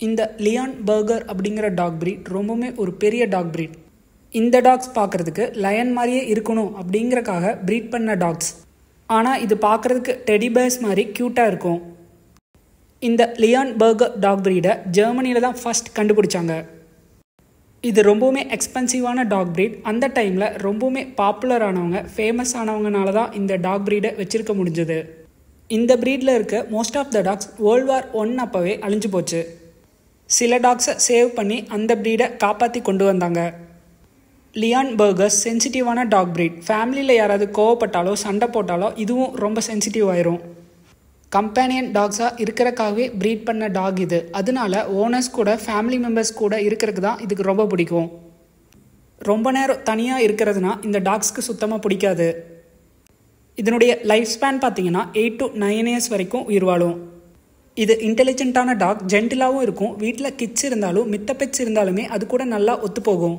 இந்த Leonberger அப்படிங்கிற dog breed ரொம்பவுமே ஒரு பெரிய டாக் பிரீட் இந்த டாக்ஸ் பார்க்குறதுக்கு லயன் மாதிரியே இருக்கணும் அப்படிங்கிறக்காக ப்ரீட் பண்ண டாக்ஸ் ஆனால் இது பார்க்குறதுக்கு டெடி பேர்ஸ் மாதிரி க்யூட்டாக இருக்கும். இந்த லியான் பர்கர் டாக் பிரீடை ஜெர்மனியில் தான் ஃபர்ஸ்ட் கண்டுபிடிச்சாங்க. இது ரொம்பவுமே எக்ஸ்பென்சிவான டாக் பிரீட் அந்த டைமில் ரொம்பவுமே பாப்புலர் ஆனவங்க ஃபேமஸ் ஆனவங்கனால தான் இந்த டாக் பிரீடை வச்சிருக்க முடிஞ்சது. இந்த ப்ரீடில் இருக்க most of the dogs world war one அப்போவே அழிஞ்சு போச்சு. சில டாக்ஸை சேவ் பண்ணி அந்த ப்ரீடை காப்பாற்றி கொண்டு வந்தாங்க. லியான் பர்கர்ஸ் சென்சிட்டிவான டாக் ப்ரீட் ஃபேமிலியில் யாராவது கோவப்பட்டாலோ சண்டை போட்டாலோ இதுவும் ரொம்ப சென்சிட்டிவ் ஆயிரும். கம்பேனியன் டாக்ஸாக இருக்கிறக்காகவே ப்ரீட் பண்ண டாக் இது. அதனால ஓனர்ஸ் கூட ஃபேமிலி மெம்பர்ஸ் கூட இருக்கிறதுக்கு தான் இதுக்கு ரொம்ப பிடிக்கும். ரொம்ப நேரம் தனியாக இருக்கிறதுனா இந்த டாக்ஸ்க்கு சுத்தமாக பிடிக்காது. இதனுடைய லைஃப் ஸ்பேன் பார்த்தீங்கன்னா எயிட் டு நைன் இயர்ஸ் வரைக்கும் உயிர் வாழும். இது இன்டெலிஜென்ட்டான டாக் ஜென்டிலாகவும் இருக்கும். வீட்டில் கிட்ஸ் இருந்தாலும் மித்த பெட்ஸ் இருந்தாலுமே அது கூட நல்லா ஒத்து போகும்